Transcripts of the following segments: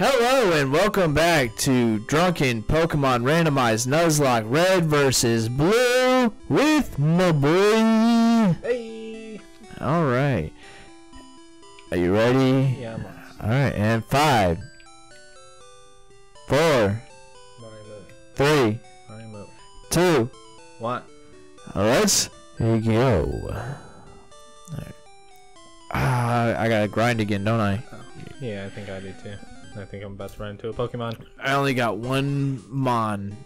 Hello and welcome back to Drunken Pokemon Randomized Nuzlocke Red versus Blue with my boy. Hey. All right. Are you ready? Yeah, I'm on. All right, and five, four, three, two. What? Let's go. Right. Ah, I gotta grind again, don't I? Yeah, I think I do too. I think I'm about to run into a Pokemon. I only got one Mon.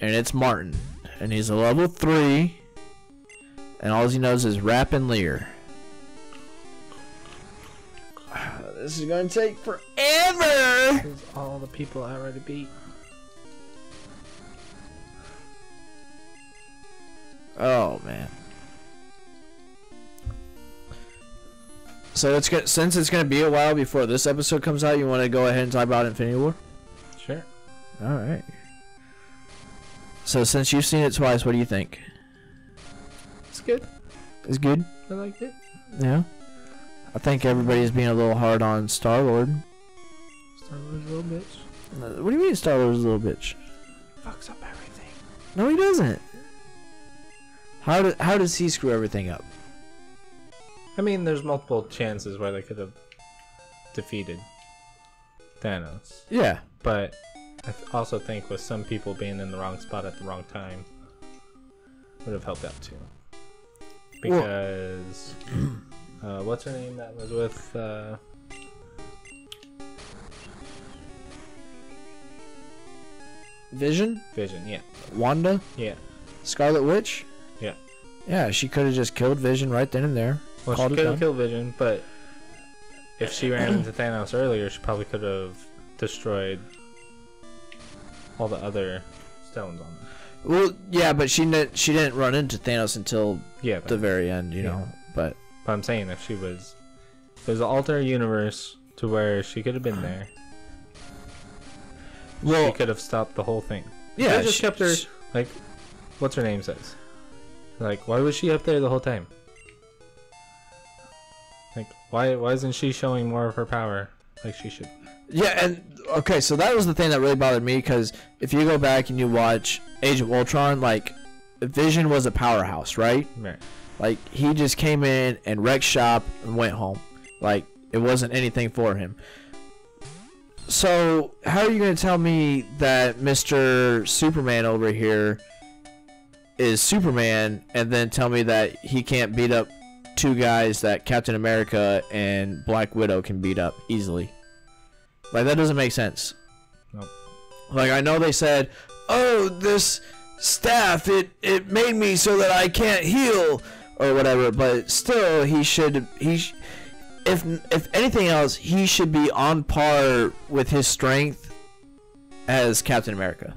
And it's Martin. And he's a level 3. And all he knows is Wrap and Leer. This is gonna take forever! Who's all the people I already beat? Oh man. So it's gonna, since it's gonna be a while before this episode comes out, you want to go ahead and talk about Infinity War? Sure. All right. So since you've seen it twice, what do you think? It's good. It's good? I liked it. Yeah. I think everybody's being a little hard on Star Lord. Star Lord's a little bitch. Uh, what do you mean Star Lord's a little bitch? Fucks up everything. No, he doesn't. How do, how does he screw everything up? I mean, there's multiple chances where they could have defeated Thanos, Yeah. but I also think with some people being in the wrong spot at the wrong time would have helped out too. Well- Because uh, what's her name that was with uh, Vision, Vision? Yeah, Wanda, yeah. Scarlet Witch. Yeah. Yeah, she could have just killed Vision right then and there. Well, Called she could done. have killed Vision, but if she ran into Thanos earlier, she probably could have destroyed all the other stones on them. Well, yeah, but she didn't. She didn't run into Thanos until Yeah, the very end, you Yeah. know. But but I'm saying if she was, there's an alternate universe to where she could have been there. well, she could have stopped the whole thing. yeah, they just she- kept her she- like, what's her name says, like why was she up there the whole time? Like why why isn't she showing more of her power like she should? Yeah, and okay, so that was the thing that really bothered me because if you go back and you watch Age of Ultron, like Vision was a powerhouse, right? Right. Like he just came in and wrecked shop and went home. Like it wasn't anything for him. So how are you gonna tell me that Mr. Superman over here is Superman and then tell me that he can't beat up two guys that Captain America and Black Widow can beat up easily? Like that doesn't make sense. Nope. Like I know they said, "Oh, this staff it it made me so that I can't heal or whatever," but still he should he sh- if if anything else, he should be on par with his strength as Captain America.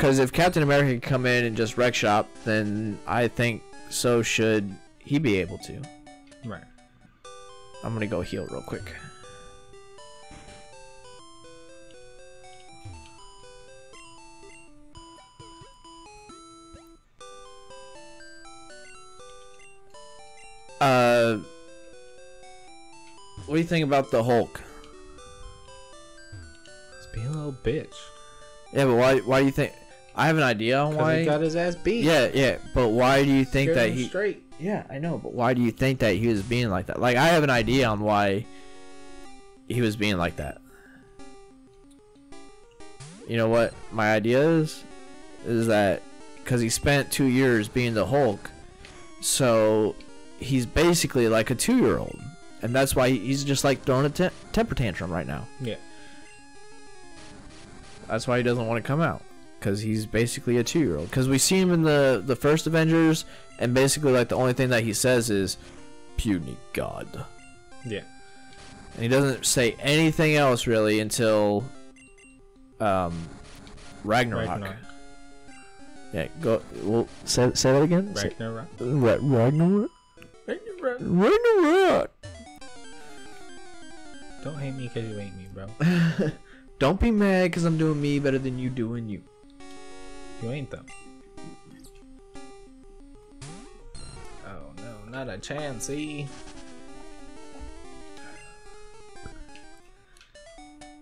Cuz if Captain America can come in and just wreck shop, then I think so should he be able to. Right. I'm going to go heal real quick. Uh, what do you think about the Hulk? He's being a little bitch. Yeah, but why? Why do you think? I have an idea on why. he got his ass beat. yeah, yeah, but why do you think Scared that he? straight. Yeah, I know, but why do you think that he was being like that? Like, I have an idea on why he was being like that. You know what my idea is? Is that because he spent two years being the Hulk, so he's basically like a two-year-old, and that's why he's just like throwing a te- temper tantrum right now. Yeah. That's why he doesn't want to come out because he's basically a two-year-old. Because we see him in the the first Avengers, and basically like the only thing that he says is "puny god," Yeah. and he doesn't say anything else really until um Ragnarok. Ragnarok. Yeah, go. Well, say say that again. Say- Ragnarok. Ra- Ragnarok. Ragnarok. Ragnarok. Don't hate me because you hate me, bro. Don't be mad because I'm doing me better than you doing you. You ain't though. Oh no, not a chance, eh?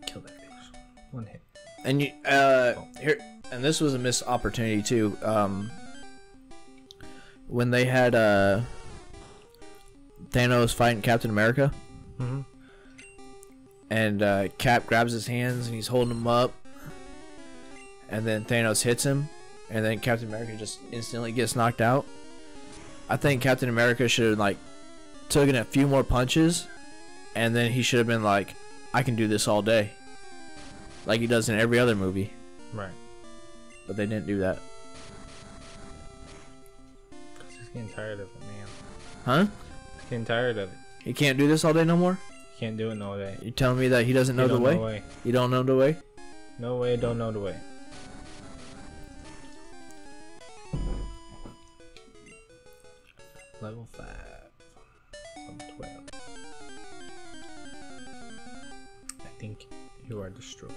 Kill that bitch. One hit. And you, uh, oh. here, and this was a missed opportunity too. Um, when they had uh, Thanos fighting Captain America, mm -hmm. and uh, Cap grabs his hands and he's holding him up, and then Thanos hits him, and then Captain America just instantly gets knocked out. I think Captain America should have like taken a few more punches, and then he should have been like, "I can do this all day," like he does in every other movie. Right. But they didn't do that, he's getting tired of it, man. huh? He's getting tired of it. He can't do this all day no more. He can't do it no day. You telling me that he doesn't know He the way? know way. You don't know the way? No way, don't know the way. Level 5. Level 12. I think you are destroyed.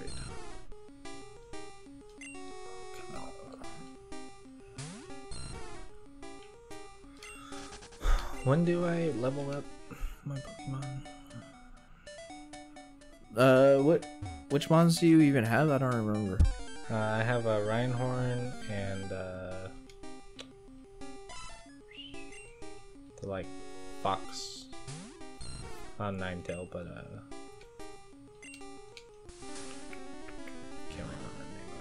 When do I level up my Pokemon? Uh, what? Which ones do you even have? I don't remember. Uh, I have a Rhyhorn and uh, the like fox, not Ninetale, but uh, can't remember the name of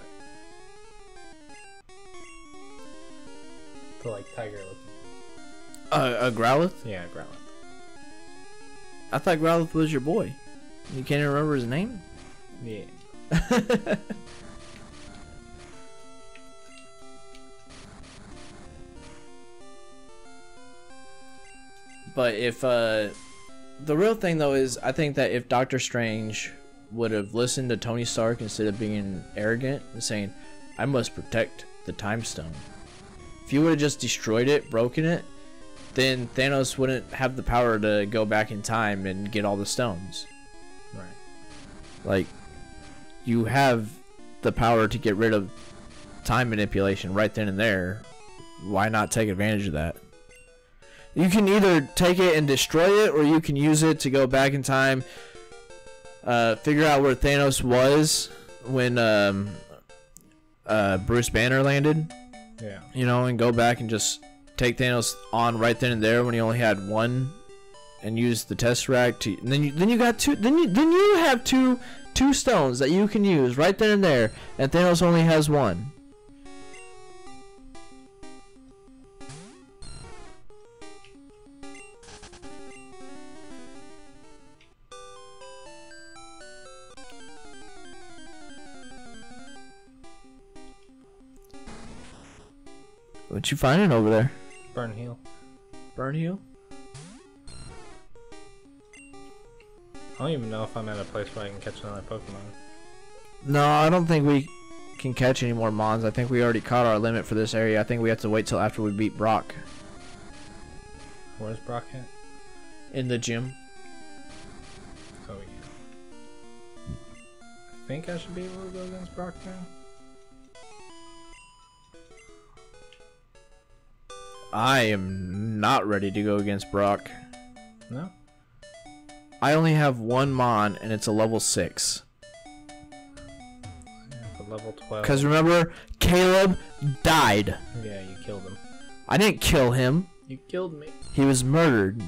it. The like tiger looking. Uh, a Growlithe? Yeah, Growlithe. I thought Growlithe was your boy. You can't even remember his name? Yeah. But if uh, the real thing though is, I think that if Doctor Strange would have listened to Tony Stark instead of being arrogant and saying, "I must protect the Time Stone," if you would have just destroyed it, broken it, then Thanos wouldn't have the power to go back in time and get all the stones. Right. Like, you have the power to get rid of time manipulation right then and there. Why not take advantage of that? You can either take it and destroy it, or you can use it to go back in time, uh, figure out where Thanos was when um, uh, Bruce Banner landed, Yeah. you know, and go back and just take Thanos on right then and there when he only had one, and use the Tesseract to. And then you then you got two. Then you then you have two two stones that you can use right then and there, and Thanos only has one. What you finding over there? Burn heal. Burn heal? I don't even know if I'm at a place where I can catch another Pokemon. No, I don't think we can catch any more Mons. I think we already caught our limit for this area. I think we have to wait till after we beat Brock Where's Brock at? in the gym. Oh yeah. I think I should be able to go against Brock now. I am not ready to go against Brock. No? I only have one Mon, and it's a level 6. Yeah, level 12. Because remember, Caleb died. Yeah, you killed him. I didn't kill him. You killed me. He was murdered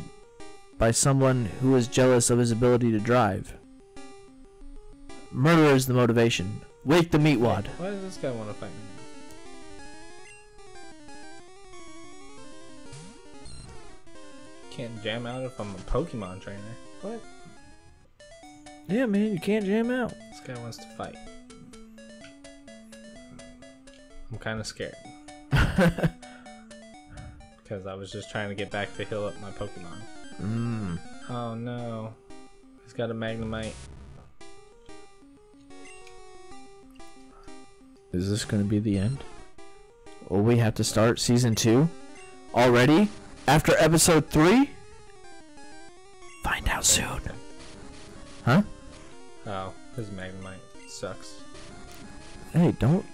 by someone who was jealous of his ability to drive. Murder is the motivation. Wake the meatwad. Why does this guy want to fight me? Can't jam out if I'm a Pokemon trainer. What? Yeah, man, you can't jam out. This guy wants to fight. I'm kind of scared. because I was just trying to get back to heal up my Pokemon. Mmm. Oh no. He's got a Magnemite. Is this going to be the end? Will we have to start season two already after episode three? Find out soon. Huh? Oh, his Magnemite sucks. Hey, don't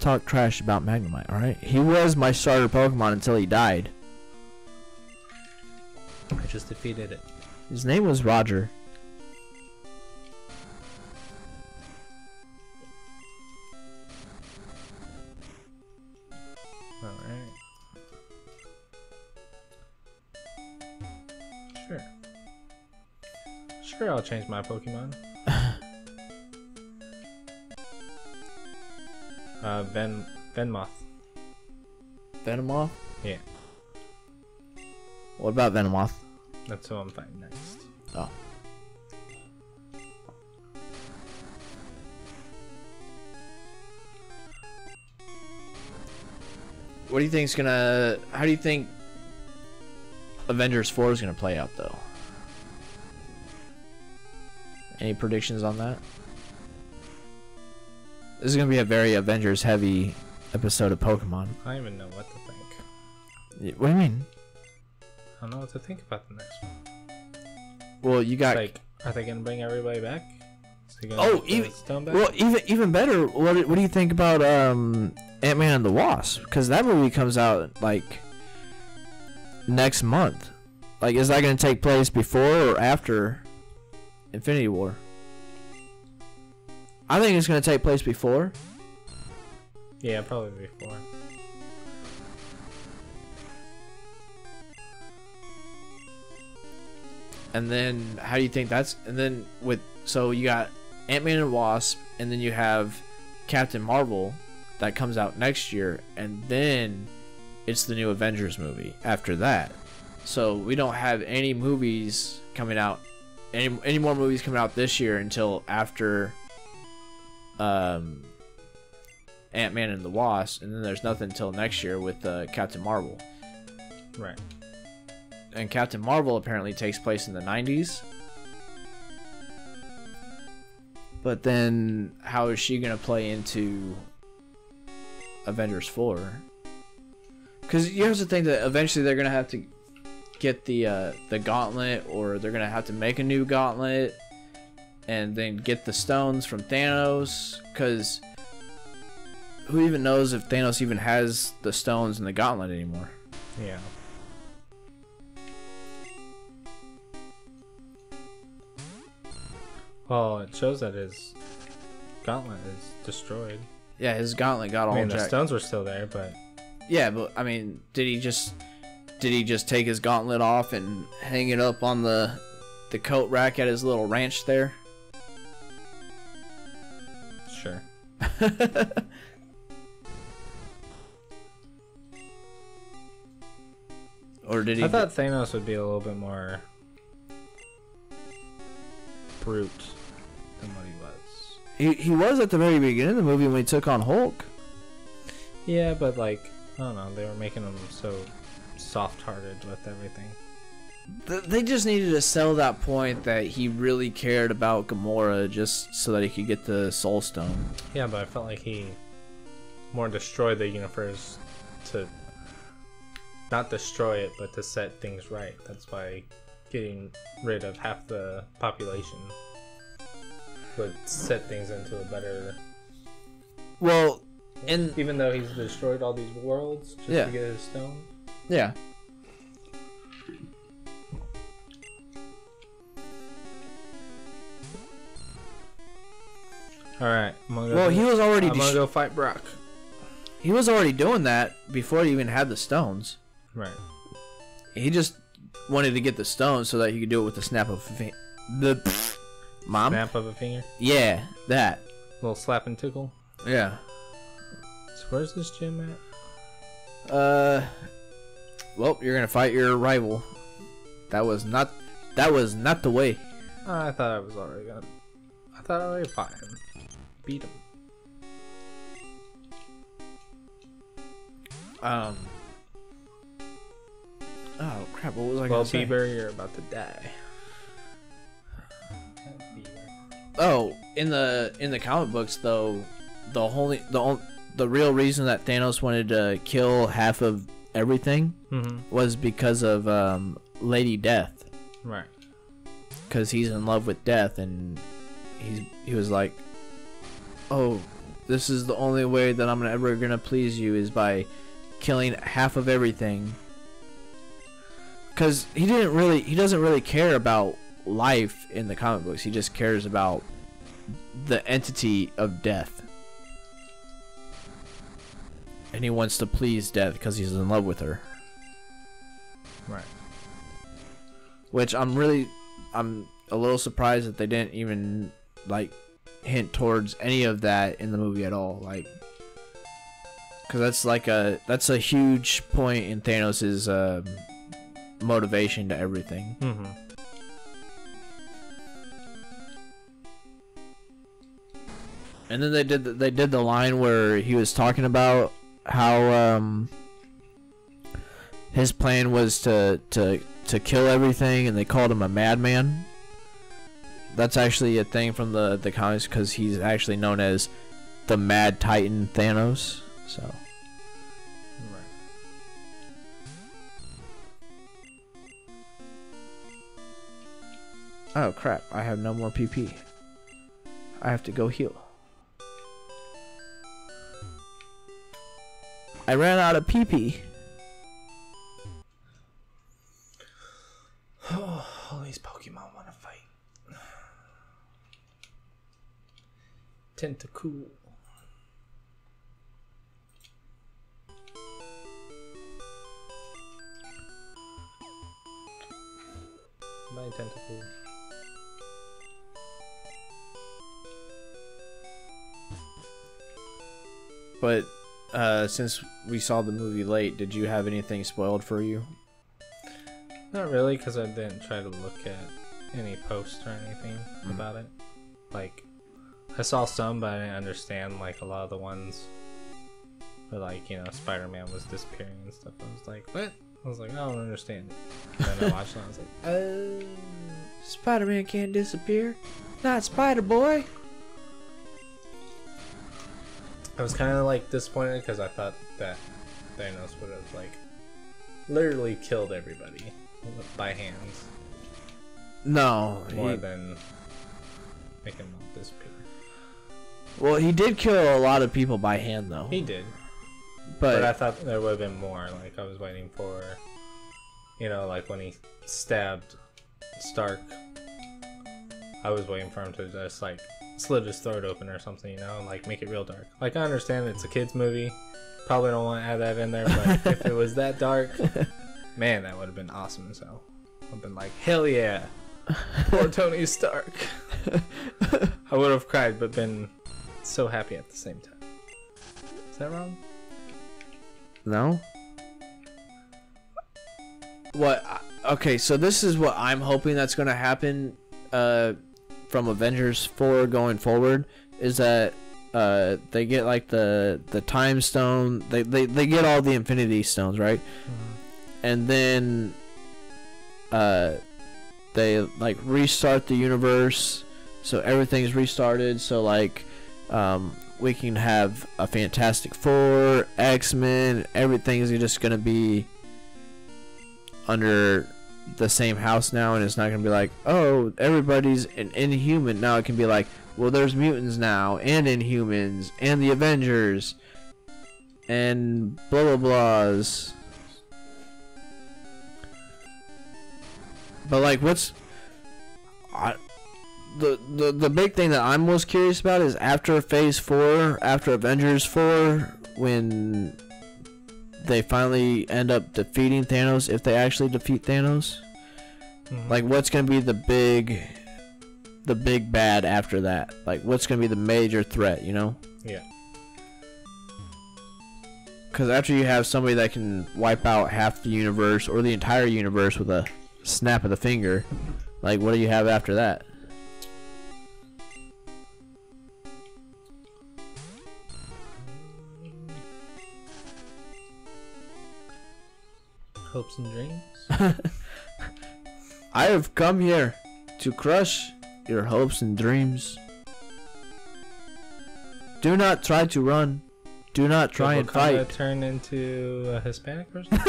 talk trash about Magnemite, alright? He was my starter Pokemon until he died. I just defeated it. His name was Roger. I'll change my Pokemon. uh, Ven Venmoth. Venomoth. Yeah, What about Venomoth? that's who I'm fighting next. Oh. What do you think's gonna? How do you think Avengers Four is gonna play out, though? Any predictions on that? This is gonna be a very Avengers heavy episode of Pokemon. I don't even know what to think. What do you mean? I don't know what to think about the next one. Well, you got like, are they gonna bring everybody back? Is he gonna Oh, even- back? Well, even even better. What what do you think about um Ant Man and the Wasp? Because that movie comes out like next month. Like, is that going to take place before or after Infinity War? I think it's going to take place before. yeah, probably before. And then how do you think that's? And then with so you got Ant Man and Wasp, and then you have Captain Marvel that comes out next year, and then it's the new Avengers movie after that. So we don't have any movies coming out, any any more movies coming out this year until after um Ant Man and the Wasp, and then there's nothing until next year with uh, Captain Marvel Right. and Captain Marvel apparently takes place in the 90s. But then, how is she going to play into Avengers 4? Because you have to think that eventually they're going to have to get the uh, the gauntlet, or they're going to have to make a new gauntlet, and then get the stones from Thanos. Because who even knows if Thanos even has the stones in the gauntlet anymore? Yeah. Well, it shows that his gauntlet is destroyed. Yeah, his gauntlet got all I mean, the stones were still there, but Yeah, but I mean, did he just did he just take his gauntlet off and hang it up on the the coat rack at his little ranch there? sure. Or did he? I thought Thanos would be a little bit more brute than what he was. he he was at the very beginning of the movie when he took on Hulk. Yeah, but like I don't know, they were making him so soft-hearted with everything. They just needed to sell that point that he really cared about Gamora just so that he could get the Soul Stone. Yeah, but I felt like he more destroyed the universe to not destroy it, but to set things right. That's by getting rid of half the population would set things into a better. Well, and Even though he's destroyed all these worlds just Yeah. to get his stone. Yeah, All right, I'm gonna go. well, he was already I'm gonna go fight Brock. he was already doing that before he even had the stones. Right. He just wanted to get the stones so that he could do it with the snap of a the mom. Snap of a finger. Yeah, that. little slap and tickle. Yeah. So where's this gym at? Uh. Well, you're gonna fight your rival. That was not. That was not the way. I thought I was already gonna. I thought I already fought him. Beat him. Um. Oh crap! What was I Well, gonna say? Bieber, you're about to die. Oh, in the in the comic books though, the only the on- the real reason that Thanos wanted to kill half of everything Mm-hmm. was because of um, Lady Death. Right. because he's in love with death and he's he was like oh this is the only way that i'm ever gonna please you is by killing half of everything because he didn't really he doesn't really care about life in the comic books he just cares about the entity of death and he wants to please death because he's in love with her Right. which I'm really, I'm a little surprised that they didn't even like hint towards any of that in the movie at all. Like, because that's like a that's a huge point in Thanos's um, motivation to everything. Mm-hmm. And then they did the, they did the line where he was talking about how um his plan was to to to kill everything, and they called him a madman. That's actually a thing from the the comics because he's actually known as the Mad Titan Thanos. So oh crap, I have no more PP. I have to go heal. I ran out of pee PP. All these Pokemon want to fight. Tentacool. Bye, Tentacool. But uh, since we saw the movie late, did you have anything spoiled for you? Not really, because I didn't try to look at any posts or anything Mm. about it. Like, I saw some, but I didn't understand like a lot of the ones. Where like you know Spider-Man was disappearing and stuff. I was like, what? I was like, I don't understand it. And then I watched it. and I was like, oh. Spider-Man can't disappear. Not Spider Boy. I was kind of like disappointed because I thought that Thanos would have like literally killed everybody by hands No. more He, than making them all disappear. well, he did kill a lot of people by hand, though. He did. but, But I thought there would have been more. Like I was waiting for, you know, like when he stabbed Stark. I was waiting for him to just like slit his throat open or something, you know, and like make it real dark. Like I understand it's a kids movie. Probably don't want to add that in there, but if it was that dark, man, that would have been awesome as hell. I've been like, hell yeah, poor Tony Stark. I would have cried, but been so happy at the same time. Is that wrong? no. What? Okay, so this is what I'm hoping that's going to happen uh, from Avengers 4 going forward is that uh, they get like the the time stone. They, they they get all the Infinity Stones, right? and then uh they like restart the universe so everything's restarted so like um we can have a fantastic four x-men everything's just gonna be under the same house now and it's not gonna be like oh everybody's an inhuman. Now it can be like well there's mutants now and inhumans and the avengers and blah blah blahs. But like, what's I, the the the big thing that I'm most curious about is after Phase Four, after Avengers Four, when they finally end up defeating Thanos, if they actually defeat Thanos, Mhm. like what's gonna be the big, the big bad after that? Like, what's gonna be the major threat? You know? yeah. Because after you have somebody that can wipe out half the universe or the entire universe with a snap of the finger, like what do you have after that? Hopes and dreams. I have come here to crush your hopes and dreams. Do not try to run. Do not try and fight. Turn into a Hispanic person.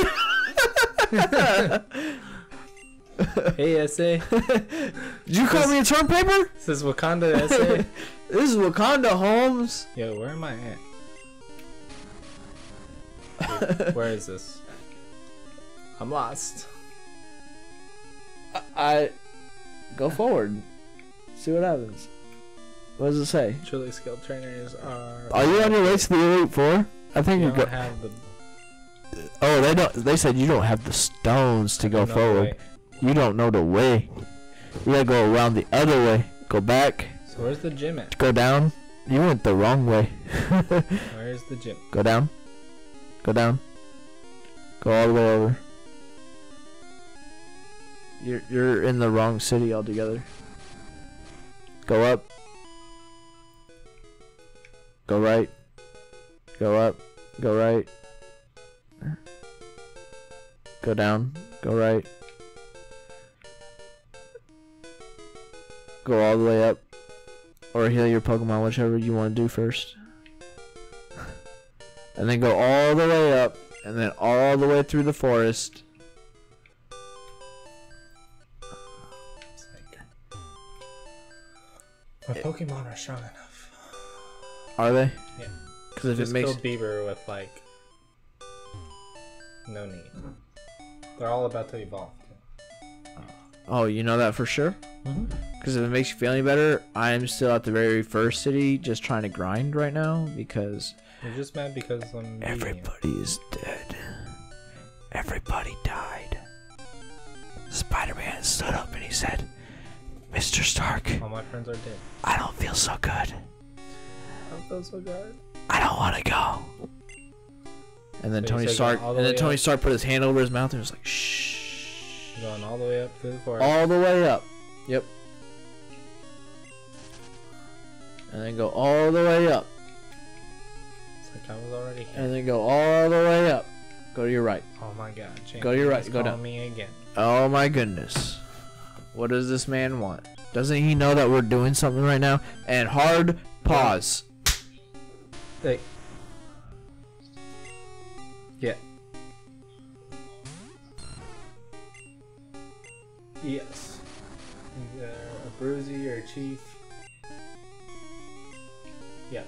hey, SA. Did you call me a term paper? This is Wakanda SA. This is Wakanda, Holmes. Yo, where am I at? Dude, where is this? I'm lost. I go forward. See what happens. What does it say? Truly skilled trainers are. Are you on your way to the Elite Four? I think You don't go- have the. Oh, they don't. They said you don't have the stones to go forward. You don't know the way. You gotta go around the other way. Go back. So where's the gym at? Go down. You went the wrong way. Where's the gym? Go down. Go down. Go all the way over. You're you're in the wrong city altogether. Go up. Go right. Go up. Go right. Go down. Go right. Go all the way up. Or heal your Pokemon, whichever you want to do first and then go all the way up, and then all the way through the forest. Pokemon are strong enough. Are they? Yeah. Because if Just it makes killed Beaver with like no need. They're all about to evolve. oh, you know that for sure. Mm-hmm. Because if it makes you feel any better, I am still at the very first city, just trying to grind right now because You're just mad because I'm everybody is dead. Everybody died. Spider-Man stood up and he said, "Mr. Stark, All my friends are dead. I don't feel so good. I don't feel so good. I don't want to go." And then So Tony Stark, the and then Tony up? Stark put his hand over his mouth and was like, "Shh." Going all the way up to the forest. all the way up. Yep. And then go all the way up. It's like I was already here. And then go all the way up. Go to your right. Oh my god. James, Go to your right, go down. me again. Oh my goodness. What does this man want? Doesn't he know that we're doing something right now? And hard pause. Hey. Yeah. Yes. Either a Bruisey or a Chief. Yeah.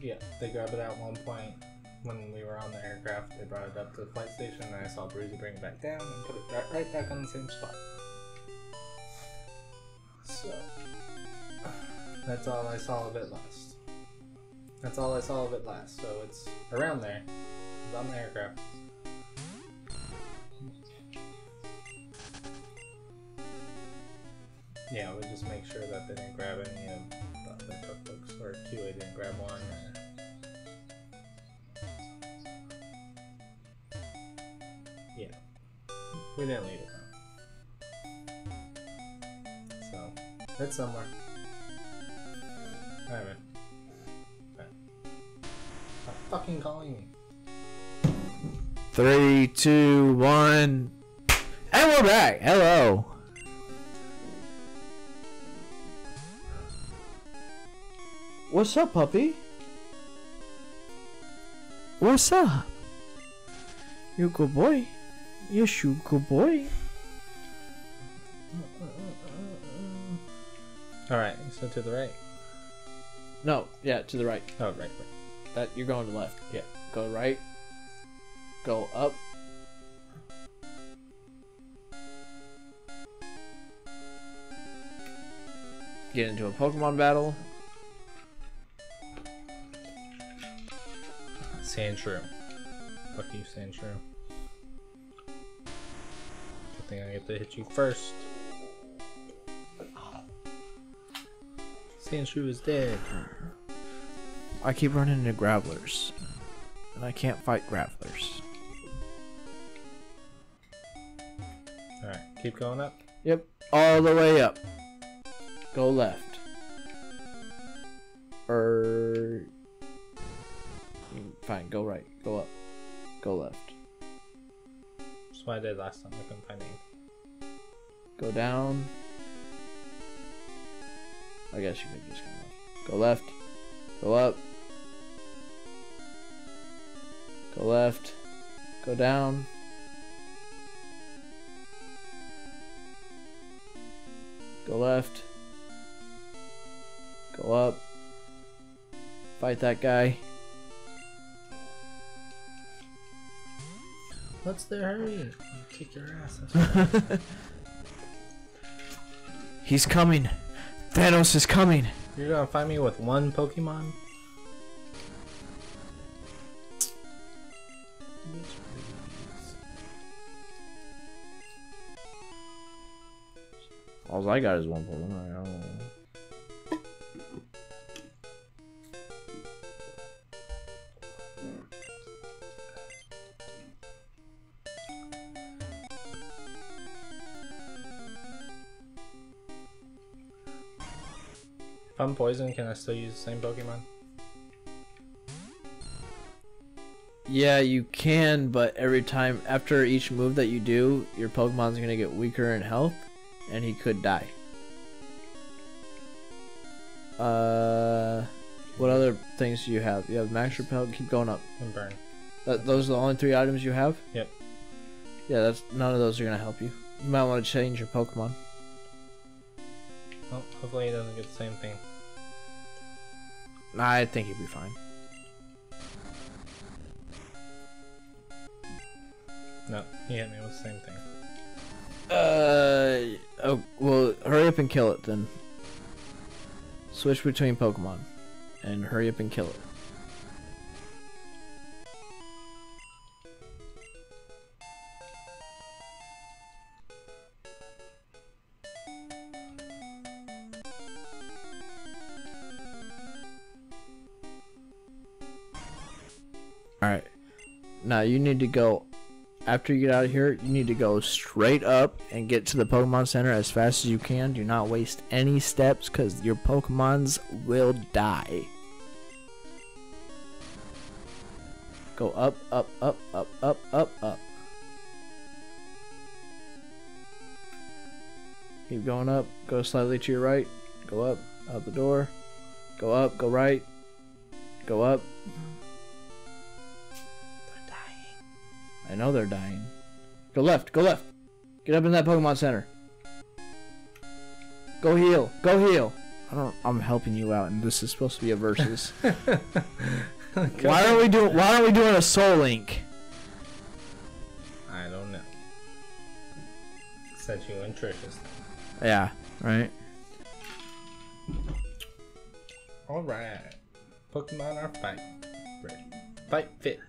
Yeah, they grab it at one point when we were on the aircraft. They brought it up to the flight station, and I saw Bruisey bring it back down and put it right, right back on the same spot. So, that's all I saw of it last. That's all I saw of it last, so it's around there. It's on the aircraft. Yeah, we just make sure that they didn't grab any of the cookbooks, or QA didn't grab one. Or... Yeah, we didn't leave it though. So, it's somewhere. Alright, man. Alright. Stop fucking calling me. Three, two, one. And we're back. Hello. What's up, puppy? What's up? You good boy. Yes, you good boy. Alright, so to the right. No, yeah, to the right. Oh, right, right. That you're going to left. Yeah. Go right. Go up. Get into a Pokemon battle. Sandshrew. Fuck you, Sandshrew. Thing I get to hit you first. Sandshrew is dead. I keep running into Gravelers. And I can't fight Gravelers. Alright, keep going up. Yep. All the way up. Go left. Or. Fine, go right. Go up. Go left. That's what I did last time. I couldn't find. Go down. I guess you could just. Go left. Go up. Go left. Go down. Go left. Go up. Fight that guy. What's the hurry? I'll kick your ass. He's coming. Thanos is coming. You're gonna find me with one Pokemon? All I got is one Pokemon. If I'm poisoned, can I still use the same Pokemon? Yeah, you can, but every time after each move that you do, your Pokemon's gonna get weaker in health, and he could die. Uh, what other things do you have? You have Max Repel. Keep going up. And burn. That, those are the only three items you have. Yep. Yeah, that's none of those are gonna help you. You might want to change your Pokemon. Well, hopefully he doesn't get the same thing. Nah, I think he'd be fine. No, he hit me with the same thing. Uh, oh, well, hurry up and kill it then. Switch between Pokemon, and hurry up and kill it. Now you need to go after you get out of here, you need to go straight up and get to the Pokemon Center as fast as you can. Do not waste any steps because your Pokemons will die. Go up, up, up, up, up, up, up. Keep going up. Go slightly to your right. Go up, out the door. Go up, go right. Go up. I know they're dying. Go left, go left. Get up in that Pokemon Center. Go heal, go heal. I don't. I'm helping you out, and this is supposed to be a versus. why are we doing? Why are we doing a Soul Link? I don't know. Said you Trish's. Yeah, right. Alright. Pokemon are fight ready. Fight fit.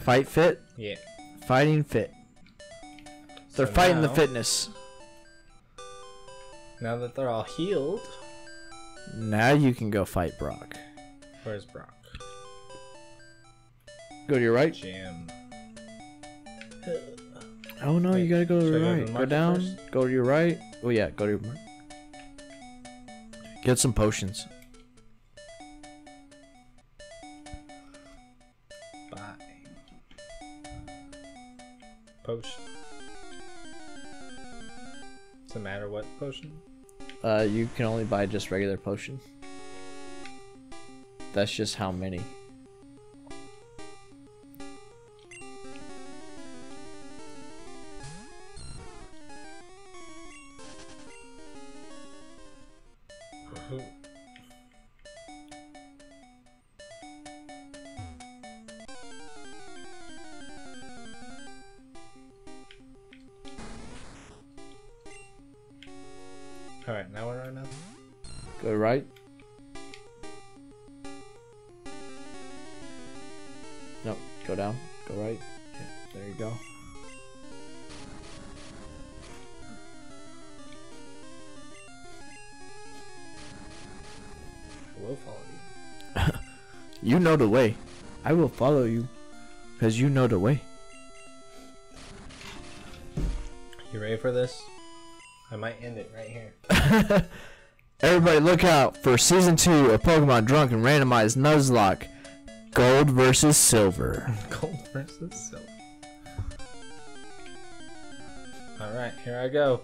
Fight fit, Yeah. fighting fit. They're So fighting the fitness. Now that they're all healed, Now you can go fight Brock. where's Brock? Go to your right. Gym. Oh no, you gotta go to should the go to right. Go down. first? Go to your right. Oh yeah, go to your mark. Get some potions. Potion. Does it matter what potion? Uh, you can only buy just regular potion. That's just how many. Follow you, cause you know the way. You ready for this? I might end it right here. Everybody, look out for season two of Pokemon Drunk and Randomized Nuzlocke. Gold versus silver. Gold versus silver. Alright, here I go.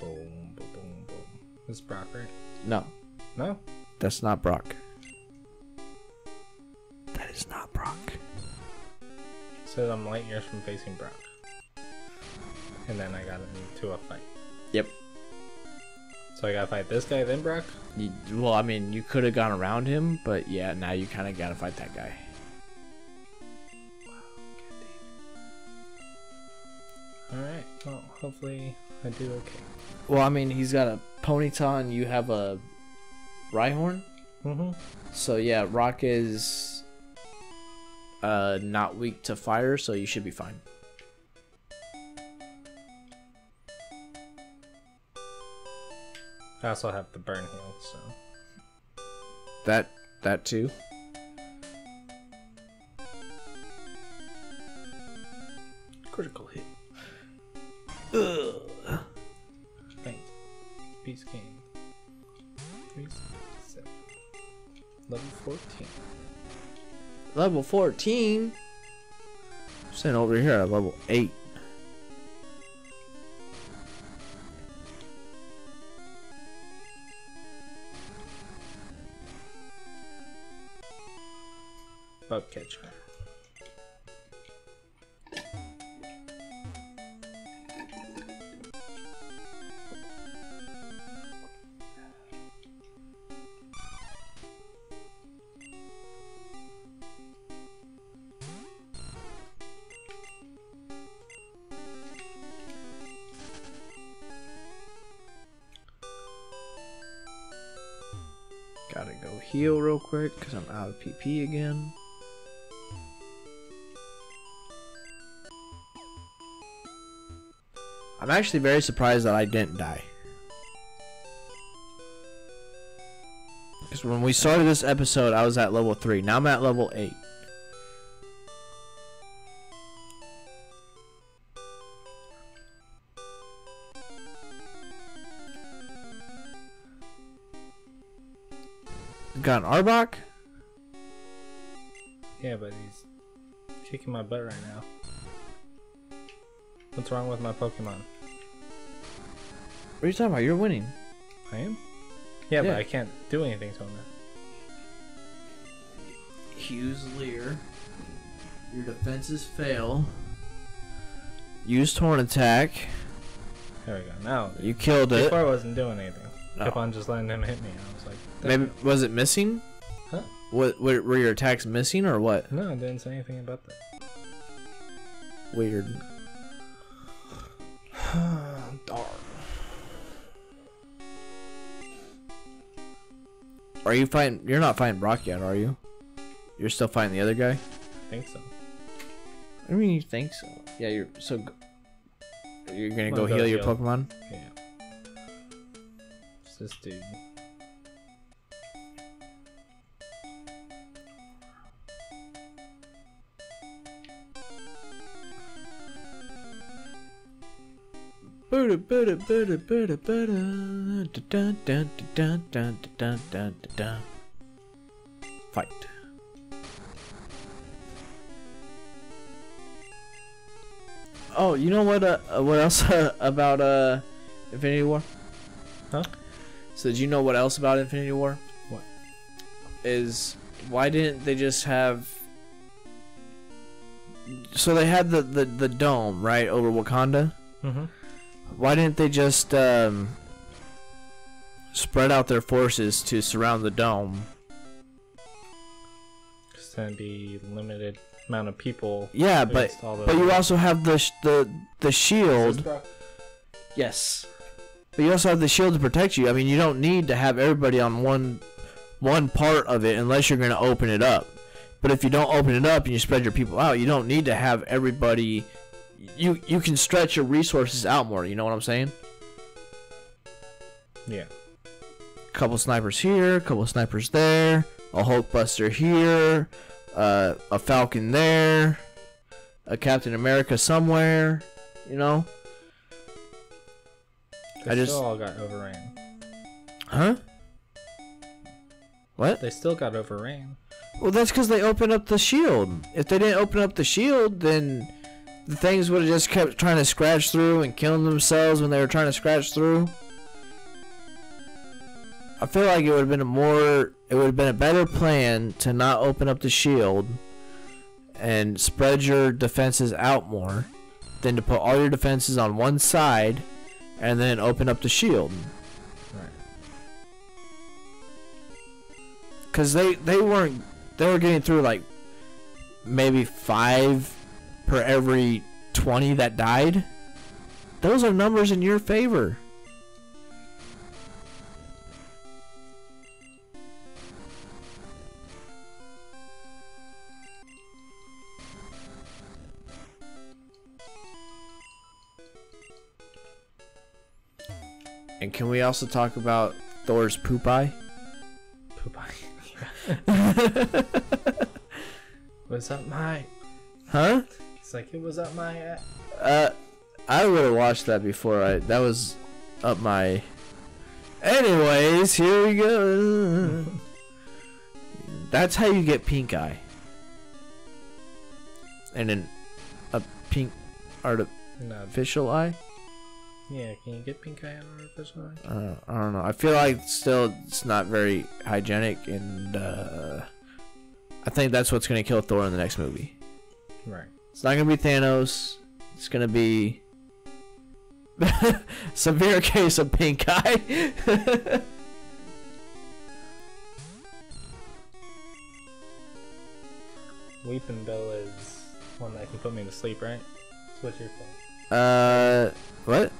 Boom, boom, boom, boom. Is Brock, right? No, No? that's not Brock. Says I'm light years from facing Brock. And then I got into a fight. Yep. So I gotta fight this guy, then Brock? You, well, I mean, you could have gone around him, but yeah, now you kind of gotta fight that guy. Alright, well, hopefully I do okay. Well, I mean, he's got a Ponyta and you have a Rhyhorn. Mm-hmm. So yeah, Rock is uh not weak to fire, so you should be fine. I also have the burn heal, so That that too. Critical hit. Ugh. thank Beast game. Three, seven. Level fourteen. Level 14. Sitting over here at level 8. Bug catcher. Quick because I'm out of PP again. I'm actually very surprised that I didn't die. Because when we started this episode, I was at level 3. Now I'm at level 8. Arbok? Yeah, but he's kicking my butt right now. What's wrong with my Pokemon? What are you talking about? You're winning. I am? Yeah, Yeah. but I can't do anything to him. Hughes Leer. Your defenses fail. Use Horn Attack. There we go. Now, You killed it. before I wasn't doing anything. No. Kept on just letting him hit me. I was like, Maybe was it missing? Huh? What were, were your attacks missing or what? No, I didn't say anything about that. Weird. Darn. Are you fighting? You're not fighting Brock yet, are you? You're still fighting the other guy. I think so. I mean, you think so? Yeah, you're so. You're gonna go go heal your heal. Pokemon. Yeah. This dude. Buddha, Buddha, Buddha, Buddha, Buddha. Dun, dun, dun, dun, dun, dun, dun, dun, dun. Fight. Oh, you know what? Uh, what else uh, about uh, Infinity War? Huh? So did you know what else about Infinity War? What? Is why didn't they just have? So they had the the, the dome right over Wakanda. Mm-hmm. Why didn't they just um, spread out their forces to surround the dome? Because then it'd be limited amount of people. Yeah, but against all the but you also have the sh- the the shield. Yes. But you also have the shield to protect you. I mean, you don't need to have everybody on one one part of it unless you're going to open it up. But if you don't open it up and you spread your people out, you don't need to have everybody you you can stretch your resources out more, you know what I'm saying? Yeah. couple snipers here, couple snipers there, a Hulkbuster here, uh, a Falcon there, a Captain America somewhere, you know? They I just- still all got overran. Huh? What? They still got overran. Well, that's because they opened up the shield. If they didn't open up the shield, then the things would have just kept trying to scratch through and killing themselves when they were trying to scratch through. I feel like it would have been a more, it would have been a better plan to not open up the shield and spread your defenses out more than to put all your defenses on one side and then open up the shield. Right. Cause they they weren't they were getting through like maybe five per every twenty that died. Those are numbers in your favor. And can we also talk about Thor's poop eye? Poop eye. What's up, my? Huh? It's like it was up my. Uh, Uh, I would have watched that before. I that was up my. Anyways, here we go. That's how you get pink eye. And then a pink artificial no. eye. Yeah, can you get pink eye on artificial eye? Uh, I don't know. I feel like still it's not very hygienic, and uh, I think that's what's gonna kill Thor in the next movie. Right. It's not gonna be Thanos. It's gonna be severe case of pink eye. Weepinbell is one that can put me to sleep, right? That's what you're uh, what?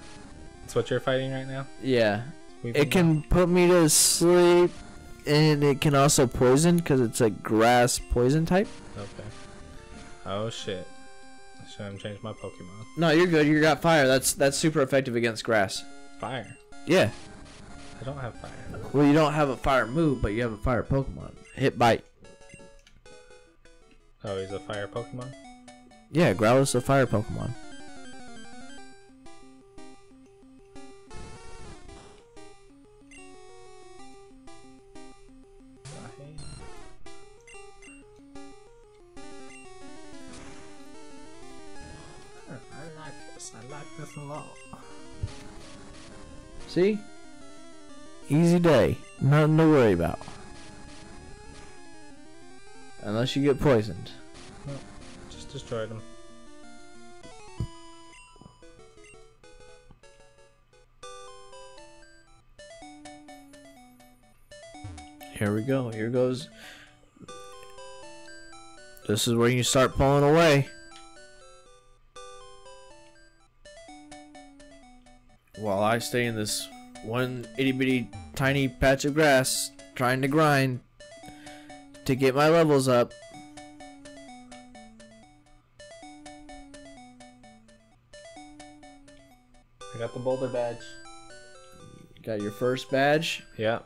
That's what you're fighting right now. Yeah, Weeping it can put me to sleep, and it can also poison because it's a grass poison type. Okay. Oh shit. I should have changed my Pokemon. No, you're good. You got fire. That's that's super effective against grass. Fire. Yeah. I don't have fire. Well, you don't have a fire move, but you have a fire Pokemon. Hit bite. Oh, he's a fire Pokemon. Yeah, Growlithe's a fire Pokemon. Like this a lot. See? Easy day. Nothing to worry about. Unless you get poisoned. Just destroyed him. Here we go. Here goes. This is where you start pulling away. Stay in this one itty bitty tiny patch of grass trying to grind to get my levels up. I got the boulder badge. Got your first badge. Yeah.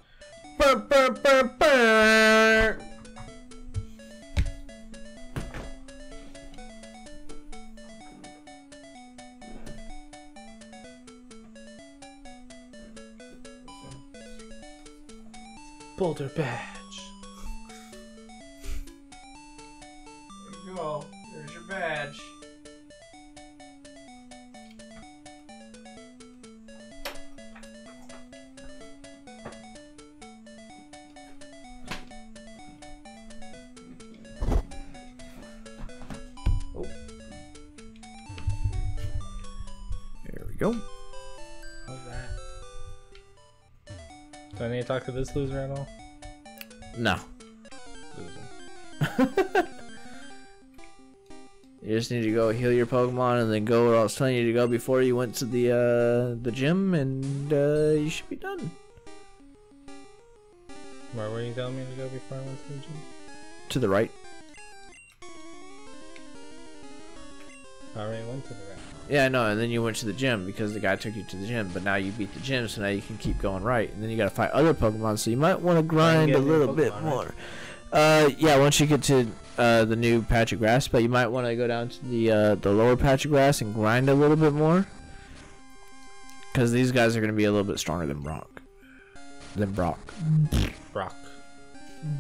Burr, burr, burr, Boulder badge. Talk to this loser at all? No. Loser. You just need to go heal your Pokemon and then go where I was telling you to go before you went to the uh, the gym, and uh, you should be done. Where were you telling me to go before I went to the gym? To the right. Yeah, I know. And then you went to the gym because the guy took you to the gym. But now you beat the gym, so now you can keep going right. And then you got to fight other Pokemon, so you might want to grind a new little bit right? more. Uh, yeah. Once you get to uh, the new patch of grass, but you might want to go down to the uh, the lower patch of grass and grind a little bit more. Because these guys are going to be a little bit stronger than Brock. Than Brock. Brock.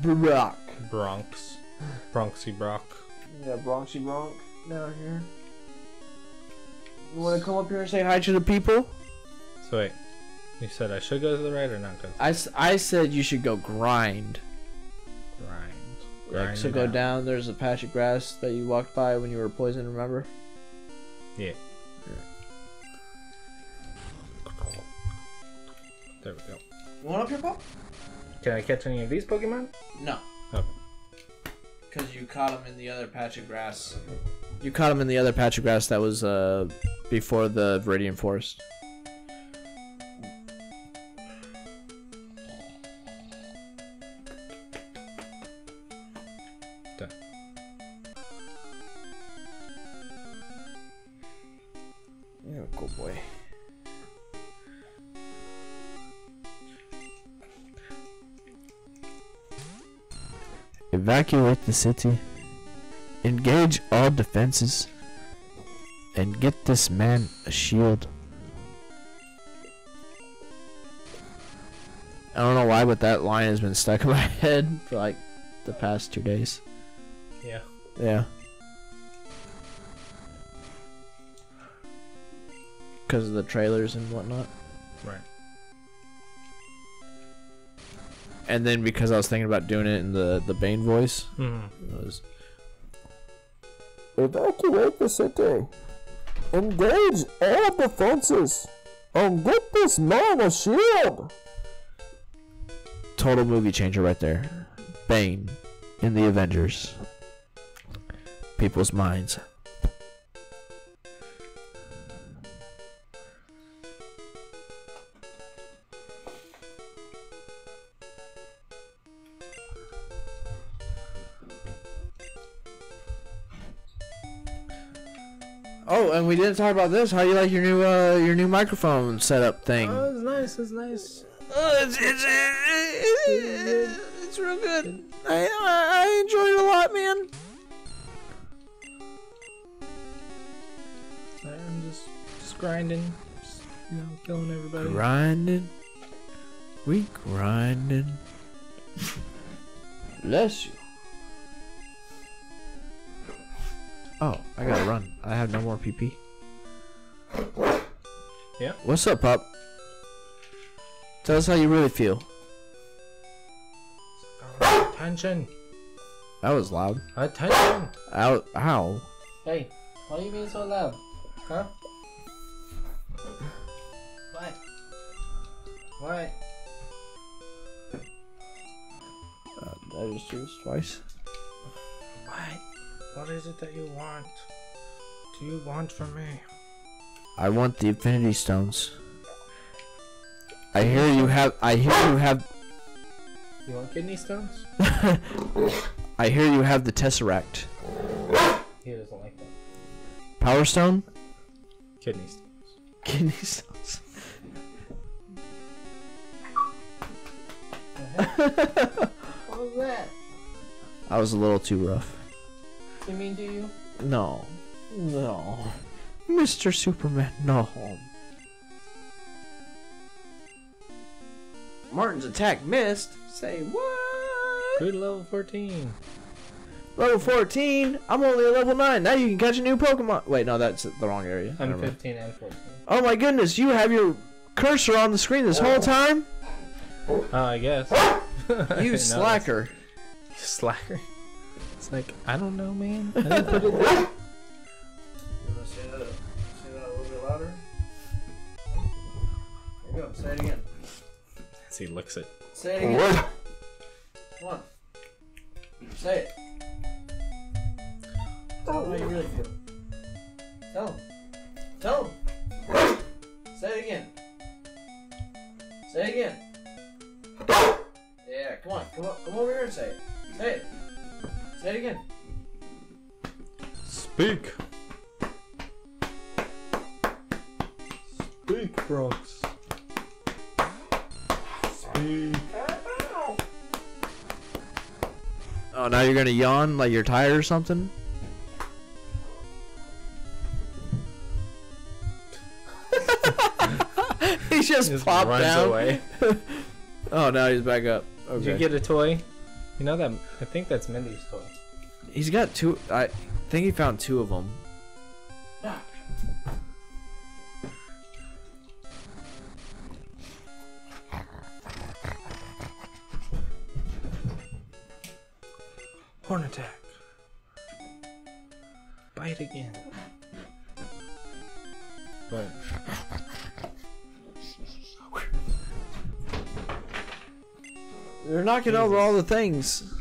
Brock. Bronx. Bronxy Brock. Yeah, Bronxy Bronx down here. You want to come up here and say hi to the people? So wait. You said I should go to the right or not go to I, s- I said you should go grind. the grind? Like, Grind so go out. down. There's a patch of grass that you walked by when you were poisoned. Remember? Yeah. There we go. You want up here, Pop? Can I catch any of these Pokemon? No. Oh. Okay. Because you caught them in the other patch of grass. You caught him in the other patch of grass that was uh, before the Viridian Forest. evacuate the city. Engage all defenses. And get this man a shield. I don't know why, but that line has been stuck in my head for like the past two days. Yeah. Yeah. Because of the trailers and whatnot. Right. And then because I was thinking about doing it in the, the Bane voice, hmm it was Evacuate the city. Engage all defenses. And get this man a shield. Total movie changer right there. Bane in the Avengers. People's minds. Oh, and we didn't talk about this. How you like your new uh your new microphone setup thing? Oh, it's nice. It's nice. Oh, it's it's, it's, it's real good. I, I I enjoyed it a lot, man. I'm just just grinding. Just, you know, killing everybody. Grinding, we grinding. Bless you. Oh, I gotta run. I have no more PP. Yeah. What's up, pup? Tell us how you really feel. Attention. That was loud. Attention. Ow! Ow! Hey, why are you being so loud? Huh? What? What? Uh, did I just do this twice? What? What is it that you want? Do you want from me? I want the Infinity Stones. I hear you have. I hear you have. You want kidney stones? I hear you have the Tesseract. He doesn't like that. Power Stone. Kidney stones. Kidney stones. What was that? I was a little too rough. You mean to you? No. No. Mr. Superman, no. Martin's attack missed. Say what? Good level 14. Level 14. I'm only a level 9. Now you can catch a new Pokemon. Wait, no, that's the wrong area. I'm 15 and 14. Oh my goodness, you have your cursor on the screen this whole time? Oh, I guess. You slacker. Slacker. It's like, I don't know, man. I didn't put it there. You want to say that, say that a little bit louder? There you go, say it again. As he looks at. Say it again. Come on. Say it. Tell him how you really feel. Tell him. Tell him. Say it again. Say it again. Yeah, come on. Come on. Come over here and say it. Say it. Say it again. Speak. Speak, Bronx. Speak. Oh, now you're gonna yawn like you're tired or something? he just, Just plopped runs down. away. Oh, now he's back up. Did you get a toy? You know that? I think that's Mindy's toy. He's got two. I think he found two of them. Horn attack. Bite again. But They're knocking over all the things.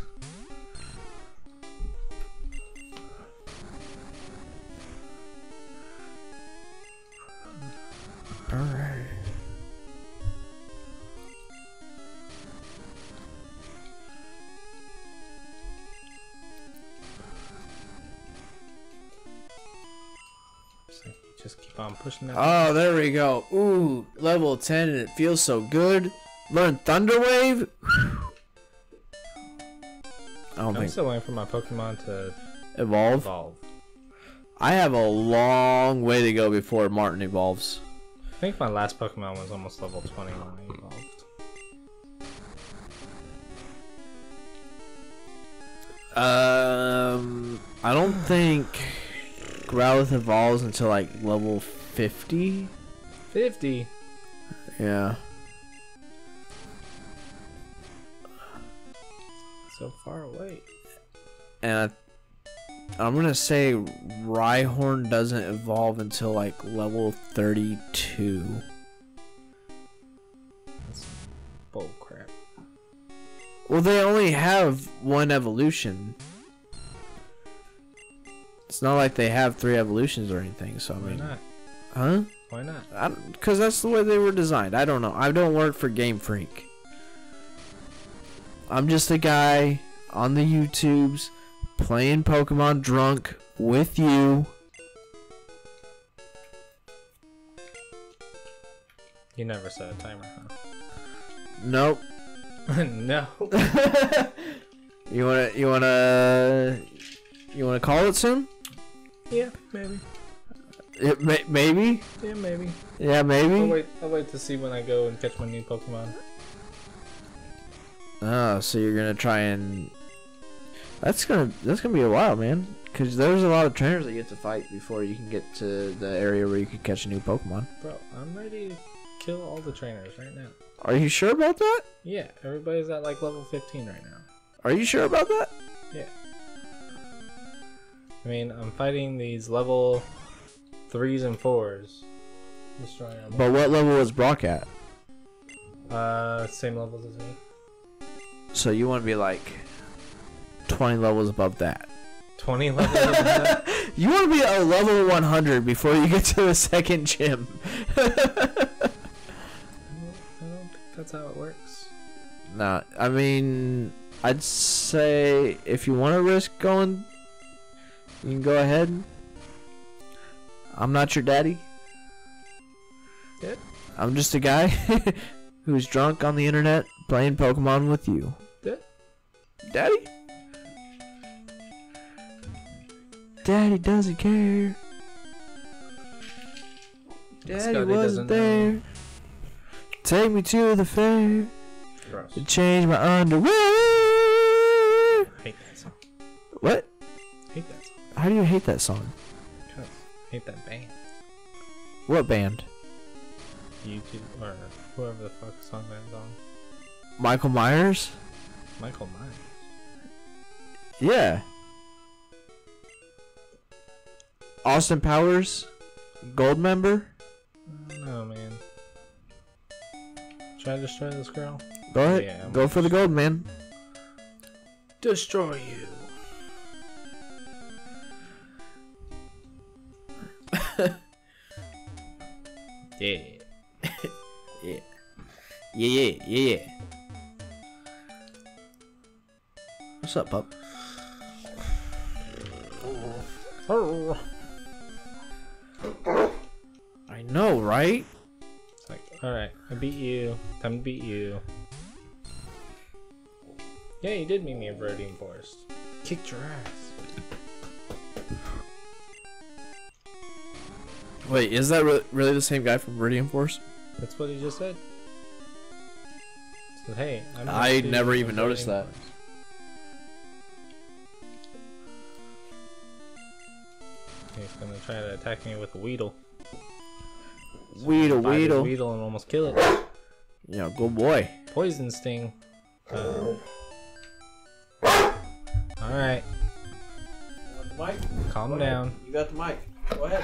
Pushing that. Oh, there we go. Ooh, level 10 and it feels so good. Learn Thunder Wave. Oh don't I'm think still waiting for my Pokemon to evolve. evolve. I have a long way to go before Martin evolves. I think my last Pokemon was almost level 20 when I evolved. Um, I don't think Growlithe evolves until like level 50. 50. Yeah. So far away. And I, I'm gonna say Rhyhorn doesn't evolve until like level 32. That's bull crap. Well, they only have one evolution. It's not like they have three evolutions or anything. So I Why mean, not? Huh? Why not? Because that's the way they were designed. I don't know. I don't work for Game Freak. I'm just a guy on the YouTubes playing Pokemon drunk with you. You never set a timer, huh? Nope. no. You wanna you wanna you wanna call it soon? Yeah, maybe. It may, maybe. Yeah, maybe. Yeah, I'll maybe. wait. I'll wait to see when I go and catch my new Pokemon. Oh, so you're gonna try and that's gonna that's gonna be a while, man. Cause there's a lot of trainers that you have to fight before you can get to the area where you can catch a new Pokemon. Bro, I'm ready to kill all the trainers right now. Are you sure about that? Yeah, everybody's at like level 15 right now. Are you sure about that? Yeah. I mean, I'm fighting these level threes and fours, destroying them. But what level was Brock at? Uh, same levels as me. So you want to be like 20 levels above that. 20 levels. above that? You want to be a level 100 before you get to the second gym. I don't, I don't think that's how it works. nah, I mean, I'd say if you want to risk going, you can go ahead. I'm not your daddy. Yep. I'm just a guy who's drunk on the internet playing Pokemon with you. Yep. Daddy? Daddy doesn't care. Daddy Scotty wasn't doesn't know. there. Take me to the fair Gross. to change my underwear. I hate that song. What? I hate that song. How do you hate that song? Hate that band. What band? YouTube or whoever the fuck song that's on. Michael Myers? Michael Myers. Yeah. Austin Powers? Goldmember? I man. Should I destroy this girl? Go ahead. Yeah, Go for the gold, man. Destroy you. Yeah. Yeah. Yeah, yeah, yeah, yeah. What's up, pup? Oh. I know, right? It's like, alright, I beat you. Time to beat you. Yeah, you did meet me in Viridian Forest. Kicked your ass. Wait, is that re- really the same guy from Viridian Force? That's what he just said. Said, hey, I'm I never even noticed that. Forest." He's gonna try to attack me with a Weedle. Weedle, Weedle. Weedle and almost kill it. Yeah, good boy. Poison Sting. Uh, Alright, Mike, calm down. You got the mic. Go ahead.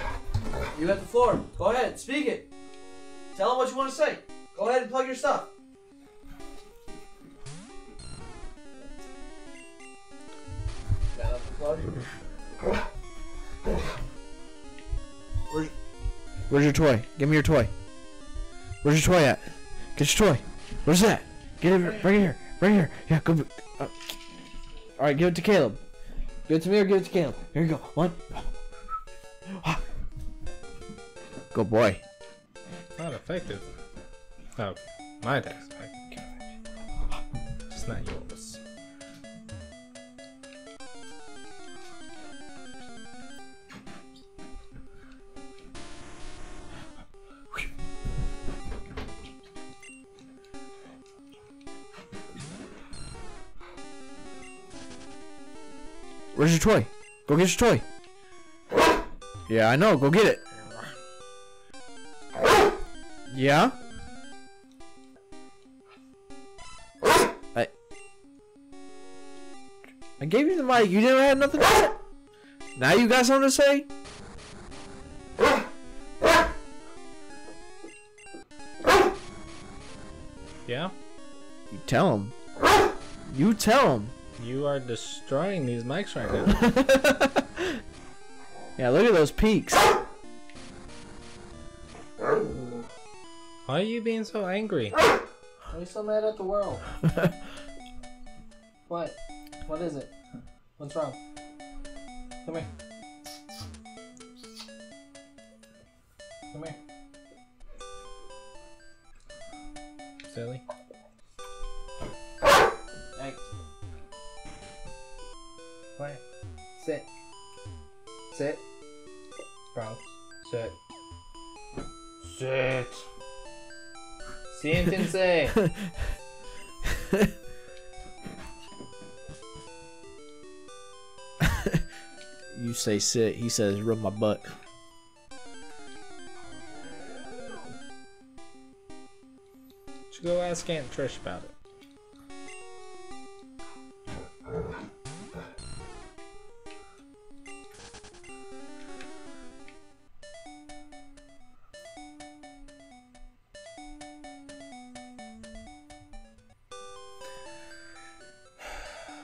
You got the floor. Go ahead. Speak it. Tell them what you want to say. Go ahead and plug your stuff. Where's, where's your toy? Give me your toy. Where's your toy at? Get your toy. Where's that? Get it. Bring it here. Bring it here. Yeah, go. Uh, all right, give it to Caleb. Give it to me or give it to Caleb. Here you go. One. Good boy. Not effective. No, my attack's. It's not yours. Where's your toy? Go get your toy. Yeah, I know. Go get it. Yeah? I I gave you the mic. You didn't have nothing to say. Now you got something to say? Yeah? You tell him. You tell him. You are destroying these mics right now. Yeah, look at those peaks. Are you being so angry? Why are you so mad at the world? what? What is it? What's wrong? Come here. Come here. Silly. Say sit, he says rub my butt. Should go ask Aunt Trish about it.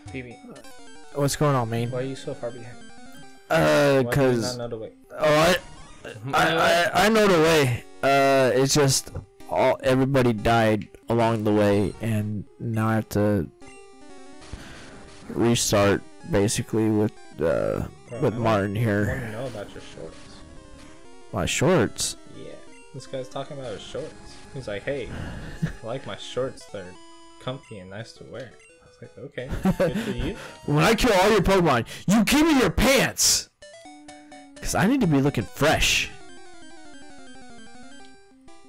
PB, What's going on, man? why are you so far behind? Uh, Why cause not know the way? oh, I, I, I, I know the way. Uh, it's just all everybody died along the way, and now I have to restart basically with uh Bro, with I Martin want here. to know about your shorts. My shorts. Yeah, this guy's talking about his shorts. He's like, hey, I like my shorts. They're comfy and nice to wear. I was like, okay. When I kill all your Pokemon, you give me your pants. Cause I need to be looking fresh.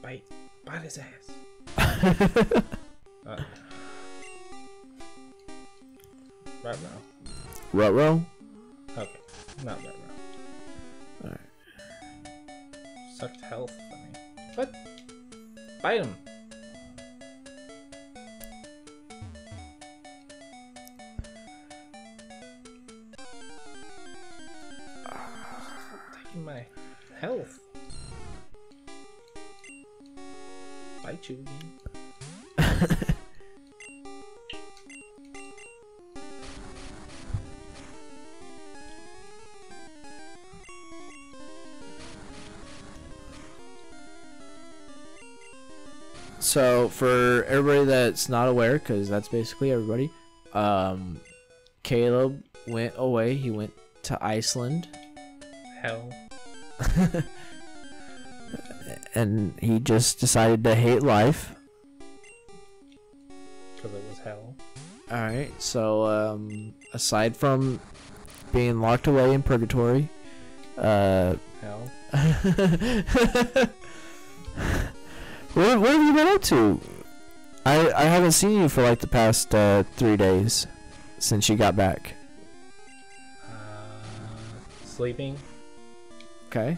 Bite, bite his ass. Uh, right now. Rutro. Okay, not right now. Alright. Sucked health for me. What? Bite him. Health. You again. So for everybody that's not aware, because that's basically everybody, um, Caleb went away. He went to Iceland, Hell. and he just decided to hate life. Because it was hell. All right. So um, aside from being locked away in purgatory, uh, Hell. what, what have you been up to? I I haven't seen you for like the past uh, three days since you got back. Uh, sleeping. Okay.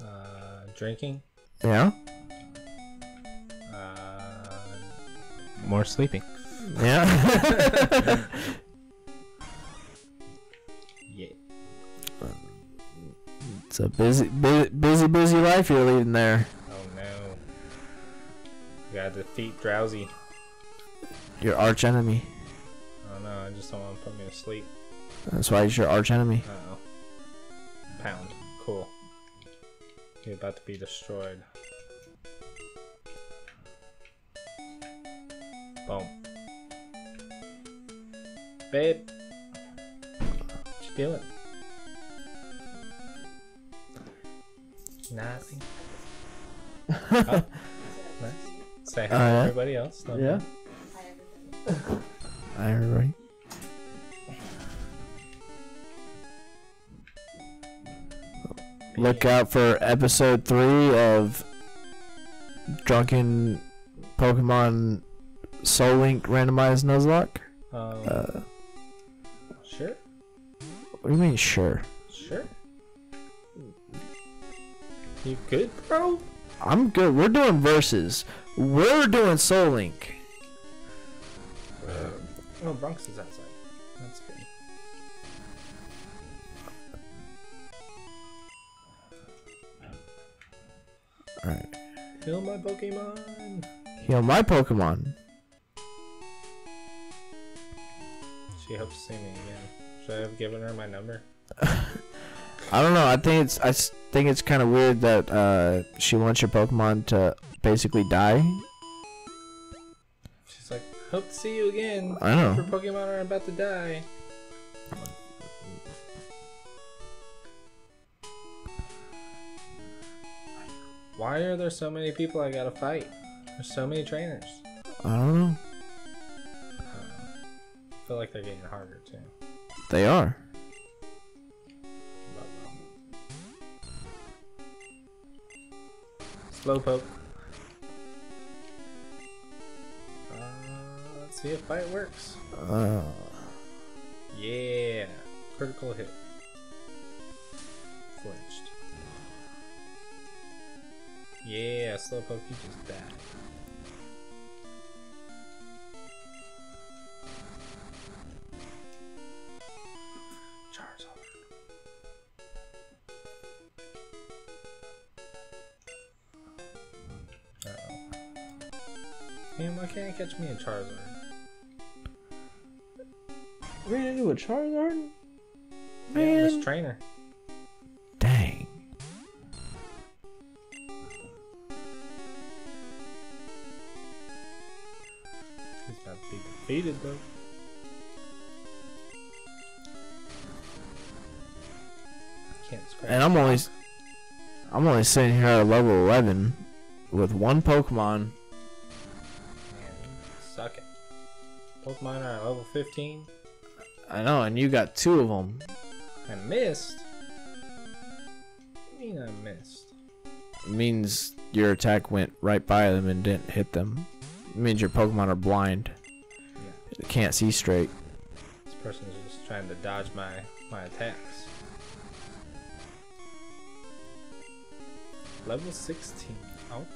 Uh, drinking. Yeah. Uh, more sleeping. Yeah. Yeah. it's a busy, busy, busy, busy life you're leading there. Oh no. We gotta defeat Drowsy. Your arch enemy. Oh no, I just don't want to put me to sleep. That's why he's your arch enemy. Uh oh. Pound. Cool. You're about to be destroyed. Boom. Babe. What you doing? Nothing. oh, nice. Say hi to uh, everybody else. Love you. Hi, everybody. Look out for episode three of Drunken Pokemon Soul Link Randomized Nuzlocke. Um, Uh, What do you mean, sure? Sure. You good, bro? I'm good. We're doing verses. We're doing Soul Link. Oh, Bronx is outside. Alright. Kill my Pokemon. Heal my Pokemon. She hopes to see me again. Should I have given her my number? I don't know. I think it's I think it's kind of weird that uh, she wants your Pokemon to basically die. She's like, hope to see you again. I know. Your Pokemon are about to die. Why are there so many people I gotta fight? There's so many trainers. I don't know. I feel like they're getting harder too. They are. Slowpoke. Uh, let's see if fight works. Uh, Yeah, critical hit. Yeah, Slowpoke, you just died. Charizard. Uh-oh. Man, why can't I catch me a Charizard? ran into a Charizard. Yeah, this trainer. About to be defeated though. Can't scratch. And I'm only, I'm only sitting here at level 11 with one Pokemon. Man, suck it. Pokemon are at level 15. I know, and you got two of them. I missed. What do you mean I missed? It means your attack went right by them and didn't hit them. It means your Pokemon are blind. Can't see straight. This person is just trying to dodge my my attacks. Level 16. Alright.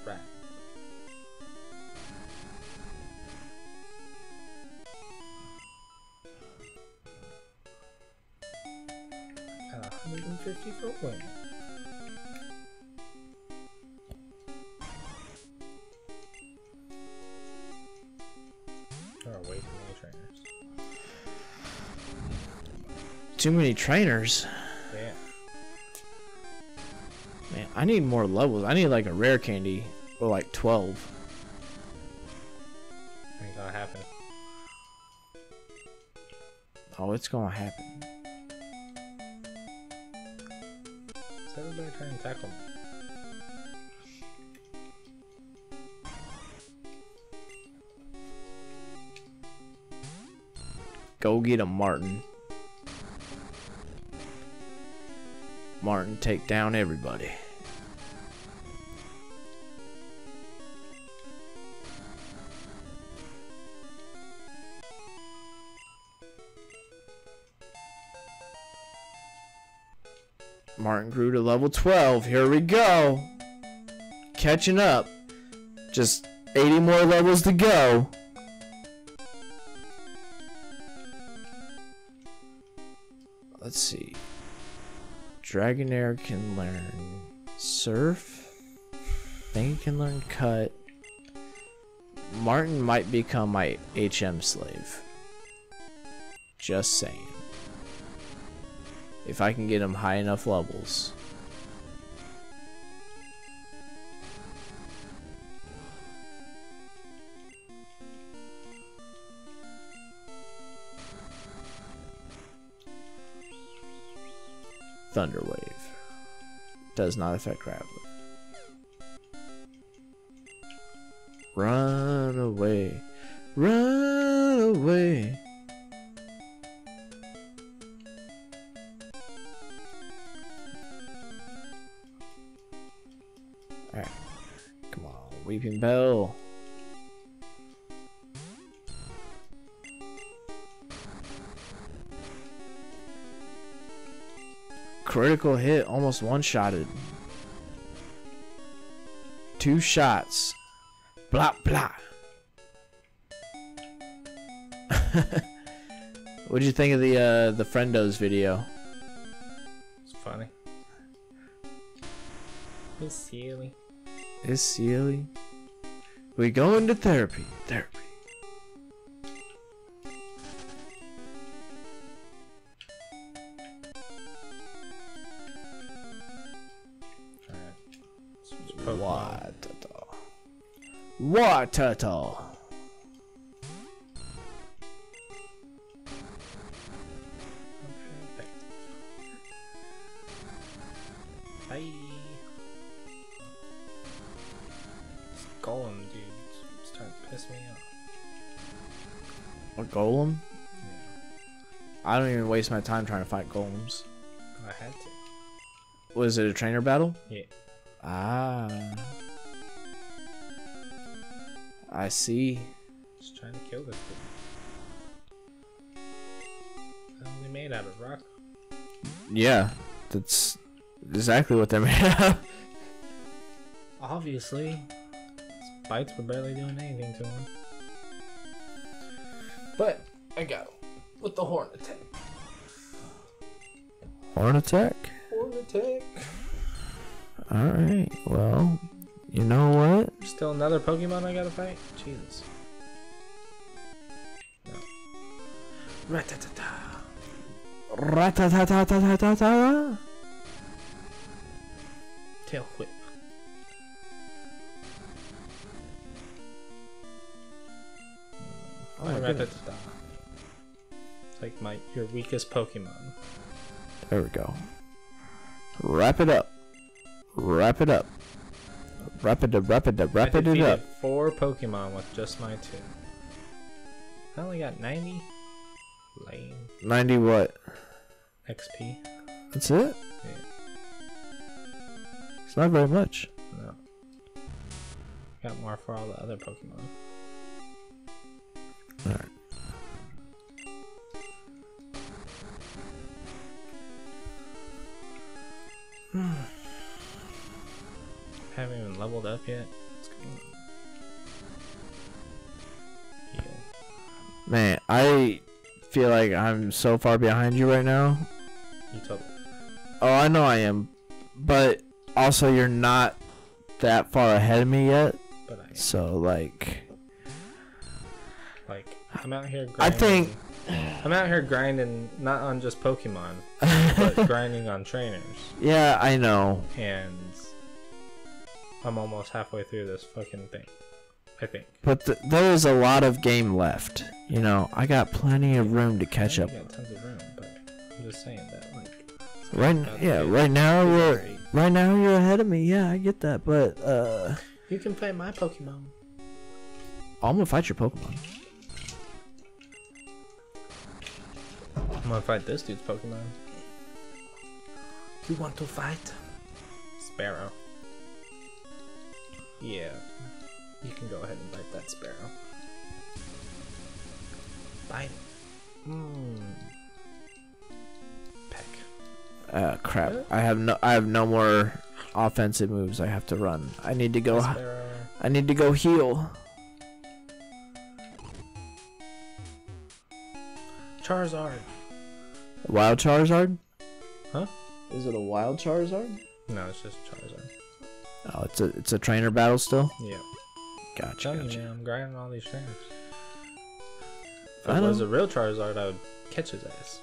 Got 150 foot win. Too many trainers. Yeah. Man, I need more levels. I need like a rare candy or like 12. Ain't gonna happen. Oh, it's gonna happen. Is everybody trying to tackle me? Go get him, Martin. Martin, take down everybody. Martin grew to level 12. Here we go. Catching up. Just 80 more levels to go. Dragonair can learn Surf. think he can learn Cut. Martin might become my HM slave. Just saying. If I can get him high enough levels. Thunder Wave. Does not affect gravity. Run away. Run away. Alright. Come on, Weepinbell. Critical hit, almost one shotted. Two shots. Blah blah. What'd you think of the uh the friendos video? It's funny. It's silly. It's silly. We go into therapy. Therapy. Waterto. Okay. Bye. This golem, dude, it's starting to piss me off. A golem? Yeah. I don't even waste my time trying to fight golems. I had to. Was it a trainer battle? Yeah. Ah. I see. Just trying to kill this thing. They're only made out of rock. Yeah, that's exactly what they're made of. Obviously. His bites were barely doing anything to him. But I got him with the horn attack. Horn attack? Horn attack. Alright, well, you know what? Still another Pokemon I gotta fight? Jesus. No. Ratatata. Ratatatatata. Tail whip. Oh. Ratatata. It's like my your weakest Pokemon. There we go. Wrap it up. Wrap it up. Wrap it up, wrap it up, wrap I it up. four Pokemon with just my two. I only got 90. Lame. 90 what? XP. That's it? Yeah. It's not very much. No. Got more for all the other Pokemon. Alright. Hmm. Haven't even leveled up yet. What's going on? Heal. Man, I feel like I'm so far behind you right now. You told Oh, I know I am. But also, you're not that far ahead of me yet. but I So, like. like I'm out here grinding. I think- I'm out here grinding not on just Pokemon, but grinding on trainers. Yeah, I know. And I'm almost halfway through this fucking thing. I think. But th- there is a lot of game left. You know, I got plenty of room to catch I up. got tons of room, but I'm just saying that like Right, about yeah, get right now pretty we're great. right now you're ahead of me. Yeah, I get that, but uh, You can play my Pokemon. I'm gonna fight your Pokemon. I'm gonna fight this dude's Pokemon. You want to fight? Spearow. Yeah. You can go ahead and bite that Spearow. Bite it. Mmm. Peck. Uh, crap. What? I have no I have no more offensive moves. I have to run. I need to go. I need to go heal. Charizard. Wild Charizard? Huh? Is it a wild Charizard? No, it's just Charizard. Oh, it's a it's a trainer battle still. Yeah. Gotcha. You, gotcha. man, I'm grinding all these trainers. If I it was know. a real Charizard, I would catch his ass.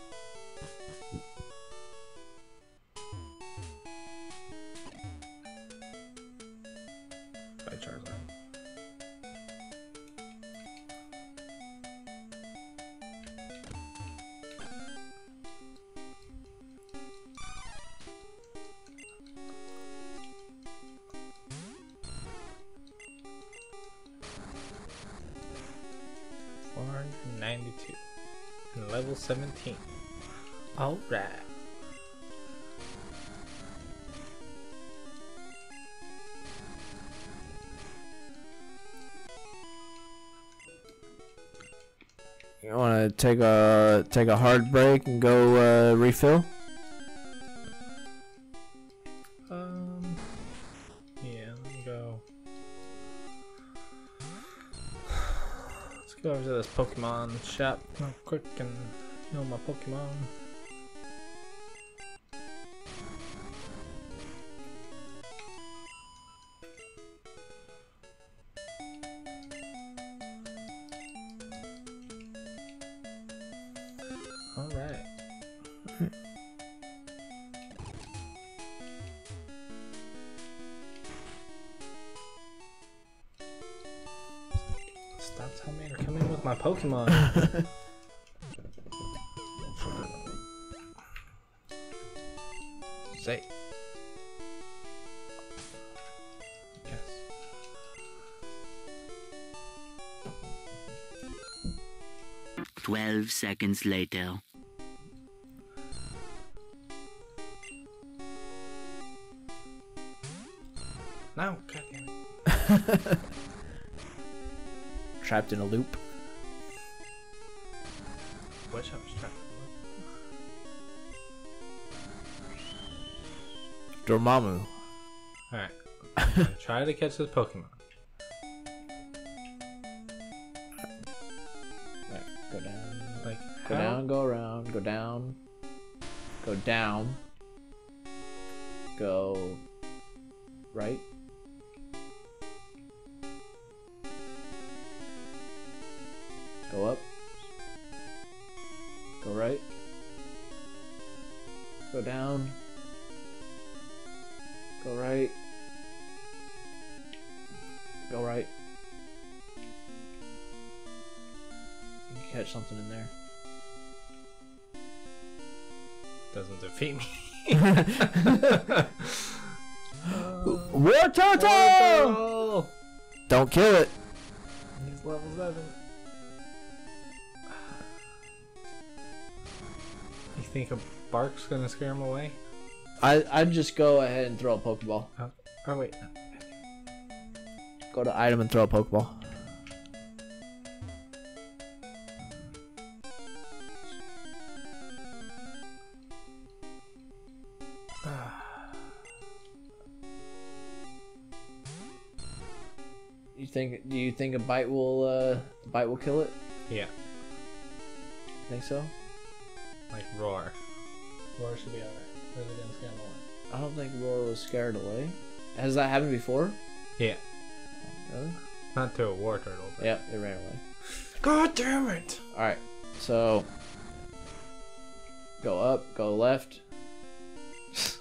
17. Alright. You want to take a take a hard break and go uh, refill? Um. Yeah, let me go. Let's go over to this Pokemon shop real quick and heal my Pokemon. Seconds later. No, God damn it. Trapped in a loop. Wish I was trapped. Dormammu. Alright. Try to catch this Pokemon. Go down, go around, go down. Go down. Go right. Go up. Go right. Go down. Go right. Go right. You can catch something in there. Doesn't defeat me. Wartortle! Oh! Don't kill it. He's level 7. You think a bark's gonna scare him away? I I'd just go ahead and throw a Pokeball. Oh, oh wait. Go to item and throw a Pokeball. Think? Do you think a bite will uh bite will kill it? Yeah, Think so? like roar. Roar should be alright. Or is it gonna scare away? I don't think Roar was scared away. Has that happened before? Yeah, Really? not to a Wartortle. But... Yeah, it ran away. God damn it! All right, so go up, go left.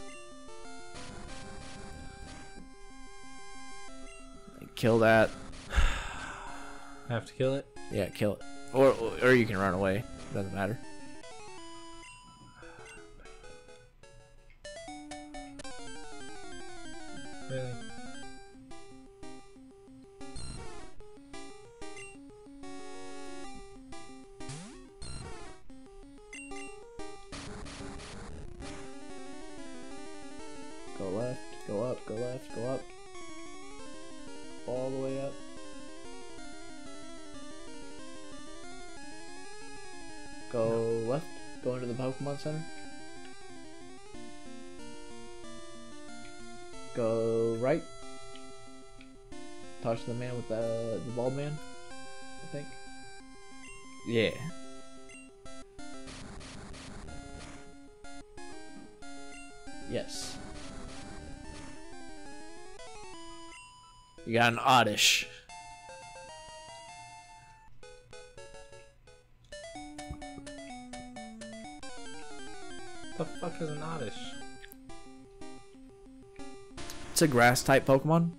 Kill that. I have to kill it. Yeah, kill it. Or or you can run away. Doesn't matter. Really? Go left, go up, go left, go up. All the way up. Left, go into the Pokemon Center. Go right. Talk to the man with the the bald man, I think. Yeah. Yes. You got an oddish. What the fuck is oddish? It's a grass type Pokemon.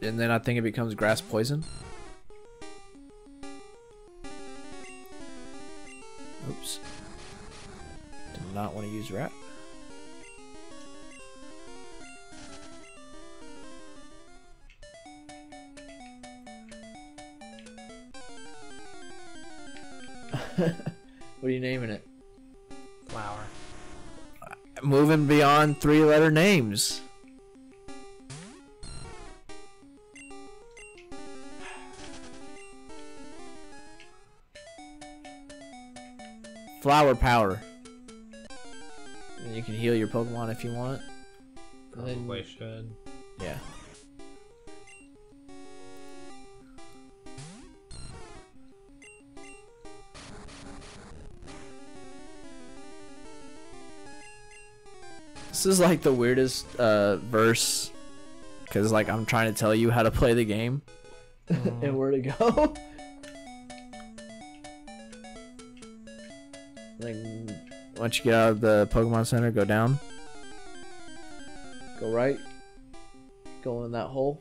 And then I think it becomes grass poison. Oops. Did not want to use rat. what are you naming it? Moving beyond three letter names. Flower power. You can heal your Pokemon if you want. Probably should. Yeah. This is like the weirdest uh, verse because like I'm trying to tell you how to play the game and where to go. like once you get out of the Pokemon Center, go down. Go right. Go in that hole.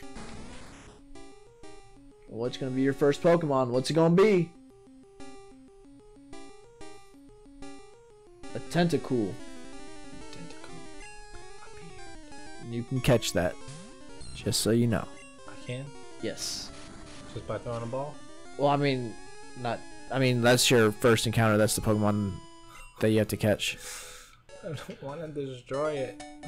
What's gonna be your first Pokemon? What's it gonna be? A Tentacool. You can catch that. Just so you know. I can Yes. just by throwing a ball. Well, I mean, not. I mean, that's your first encounter. That's the Pokemon that you have to catch. I don't want to destroy it.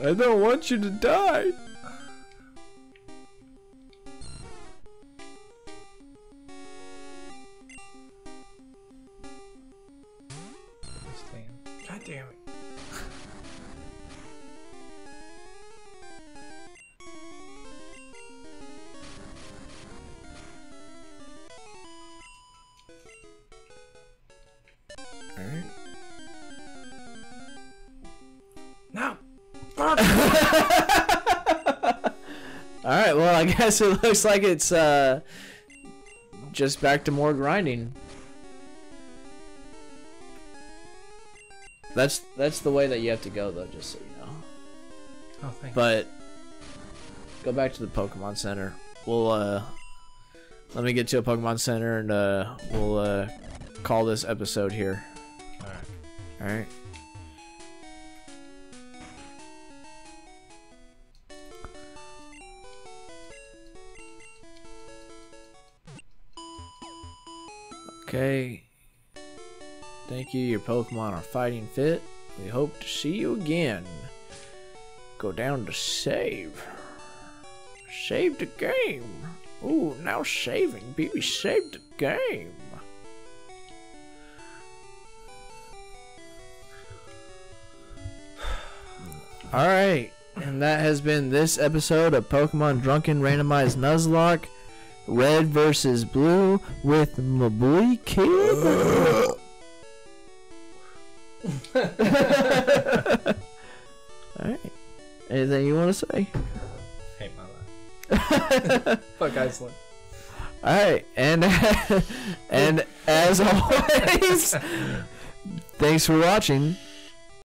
I don't want you to die. Guess it looks like it's uh just back to more grinding. That's that's the way that you have to go though, just so you know. Oh, thank But go back to the Pokemon Center. We'll uh let me get to a Pokemon Center and uh we'll uh call this episode here. Alright. Alright. Okay. Thank you. Your Pokemon are fighting fit. We hope to see you again. Go down to save. Save the game. Ooh, now saving. BB saved the game. All right, and that has been this episode of Pokemon Drunken Randomized Nuzlocke, Red versus Blue with my boy Caleb. All right, anything you want to say? Hate my life. Fuck Iceland. All right, and and as always, thanks for watching.